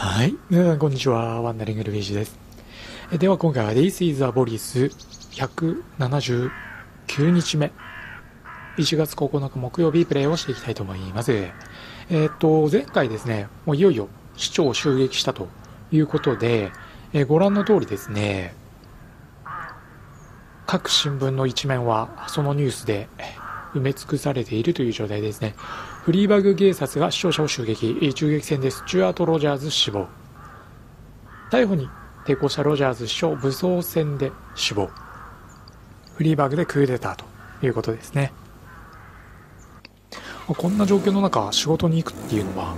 はい。皆さん、こんにちは。ワンダリングルビージです。えでは、今回は This is a Boris 179日目。1月9日木曜日プレイをしていきたいと思います。えっ、と、前回ですね、もういよいよ市長を襲撃したということで、えーご覧の通りですね、各新聞の一面はそのニュースで埋め尽くされているという状態ですね。フリーバグ警察が視聴者を襲撃、銃撃戦でスチュアート・ロジャーズ死亡。逮捕に抵抗したロジャーズ首相武装戦で死亡。フリーバグでクーデターということですね。こんな状況の中、仕事に行くっていうのは、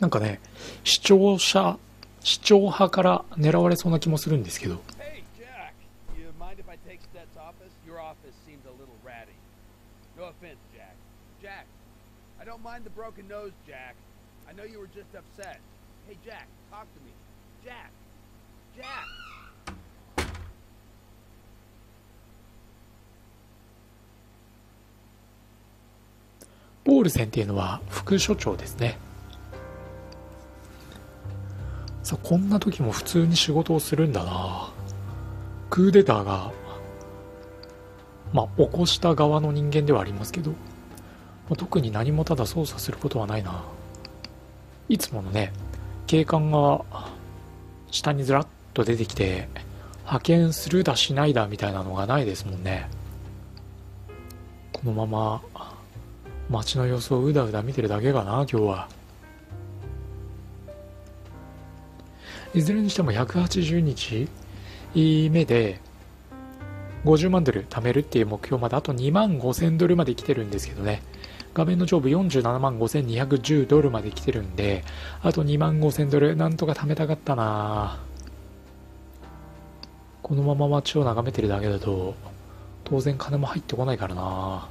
なんかね、視聴者、視聴派から狙われそうな気もするんですけど、Hey, Jack. You mind if I take Stet's office? Your office seems a little ratty. No offense, Jack. Jack, I don't mind the broken nose, Jack. I know you were just upset. Hey, Jack, talk to me. Jack. Jack. ポールセンっていうのは副所長ですね。さあ、こんな時も普通に仕事をするんだな。クーデターが、まあ、起こした側の人間ではありますけど、まあ特に何もただ操作することはないな。いつものね、警官が下にずらっと出てきて、派遣するだしないだみたいなのがないですもんね。このまま街の様子をうだうだ見てるだけかな今日はいずれにしても180日目で50万ドル貯めるっていう目標まであと2万5000ドルまで来てるんですけどね。画面の上部47万5210ドルまで来てるんであと2万5000ドルなんとか貯めたかったな。このまま街を眺めてるだけだと当然金も入ってこないからな。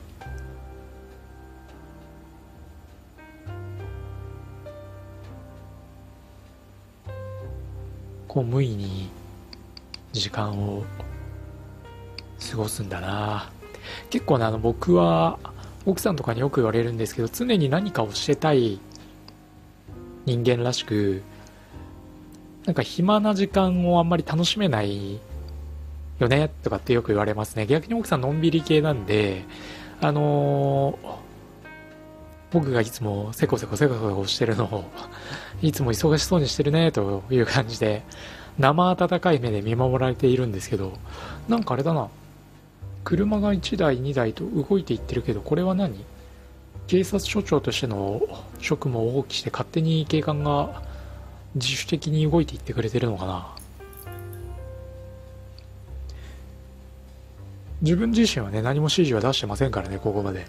こう無意に時間を過ごすんだな。結構ねあの僕は奥さんとかによく言われるんですけど常に何かをしてたい人間らしくなんか暇な時間をあんまり楽しめないよねとかってよく言われますね。逆に奥さんのんびり系なんであのー僕がいつもせこせこせこせこしてるのをいつも忙しそうにしてるねという感じで生温かい目で見守られているんですけどなんかあれだな。車が1台2台と動いていってるけどこれは何？警察署長としての職務を放棄して勝手に警官が自主的に動いていってくれてるのかな？自分自身はね何も指示は出してませんからねここまで。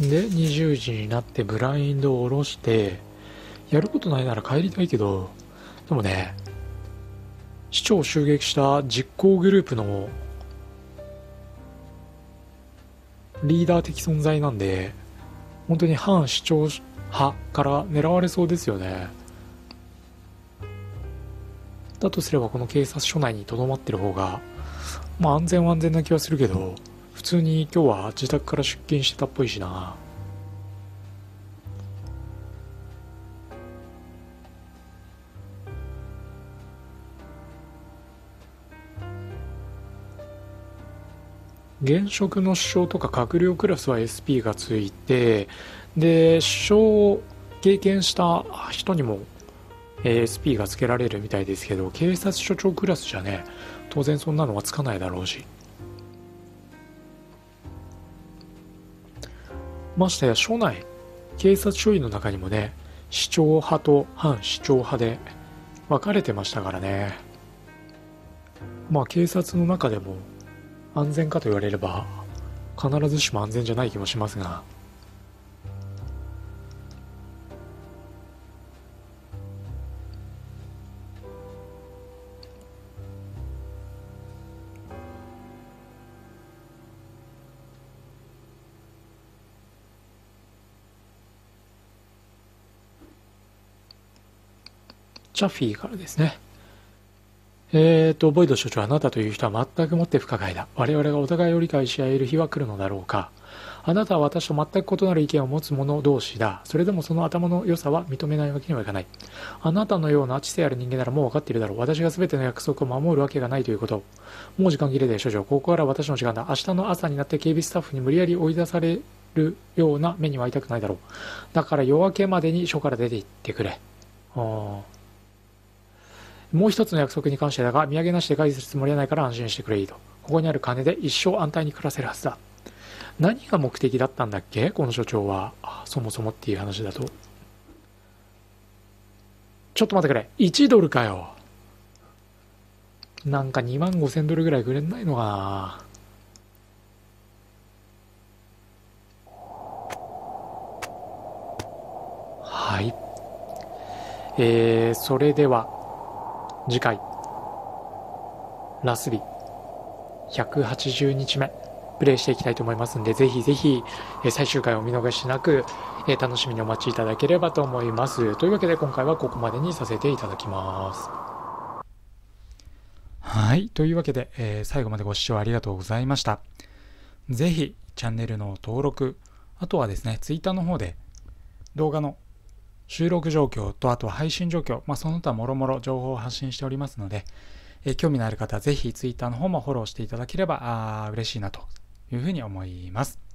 で20時になってブラインドを下ろしてやることないなら帰りたいけどでもね市長を襲撃した実行グループのリーダー的存在なんで本当に反市長派から狙われそうですよね。だとすればこの警察署内にとどまってる方がまあ安全は安全な気はするけど普通に今日は自宅から出勤してたっぽいしな。現職の首相とか閣僚クラスは SP がついてで首相を経験した人にも SP がつけられるみたいですけど警察署長クラスじゃね当然そんなのはつかないだろうし。ましてや署内警察署員の中にもね市長派と反市長派で分かれてましたからね。まあ警察の中でも安全かと言われれば必ずしも安全じゃない気もしますが。チャフィーからですね。えーと、ボイド所長、あなたという人は全くもって不可解だ。我々がお互いを理解し合える日は来るのだろうか。あなたは私と全く異なる意見を持つ者同士だ。それでもその頭の良さは認めないわけにはいかない。あなたのような知性ある人間ならもう分かっているだろう。私が全ての約束を守るわけがないということ。もう時間切れで、所長。ここから私の時間だ。明日の朝になって警備スタッフに無理やり追い出されるような目には会いたくないだろう。だから夜明けまでに署から出て行ってくれ。ああもう一つの約束に関してだが、土産なしで返すつもりはないから安心してくれいいと。ここにある金で一生安泰に暮らせるはずだ。何が目的だったんだっけ？この所長は。そもそもっていう話だと。ちょっと待ってくれ。1ドルかよ。なんか2万5千ドルぐらいくれないのかな？はい。えー、それでは、次回、ラスビ、180日目、プレイしていきたいと思いますんで、ぜひぜひ、え最終回を見逃しなく、え楽しみにお待ちいただければと思います。というわけで今回はここまでにさせていただきます。はい。というわけで、えー、最後までご視聴ありがとうございました。ぜひ、チャンネルの登録、あとはですね、Twitter の方で動画の収録状況とあとは配信状況、まあ、その他もろもろ情報を発信しておりますので、え興味のある方はぜひ Twitter の方もフォローしていただければ嬉しいなというふうに思います。